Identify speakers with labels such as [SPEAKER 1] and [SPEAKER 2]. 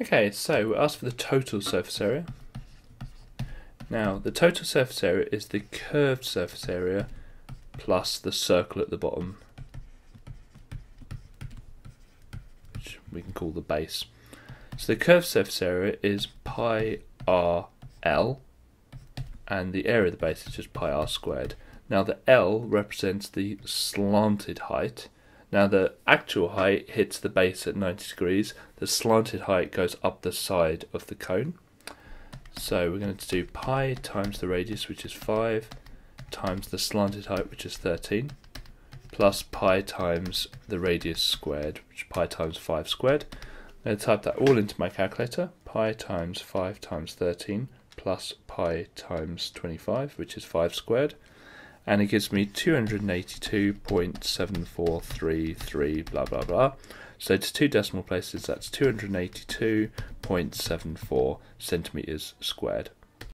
[SPEAKER 1] Okay, so we're asked for the total surface area. Now, the total surface area is the curved surface area plus the circle at the bottom, which we can call the base. So the curved surface area is pi r l, and the area of the base is just pi r squared. Now the L represents the slanted height. Now the actual height hits the base at 90 degrees. The slanted height goes up the side of the cone. So we're going to do pi times the radius, which is 5, times the slanted height, which is 13, plus pi times the radius squared, which is pi times 5 squared. I'm going to type that all into my calculator. Pi times 5 times 13 plus pi times 25, which is 5 squared and it gives me 282.7433 blah blah blah. So to two decimal places, that's 282.74 centimeters squared.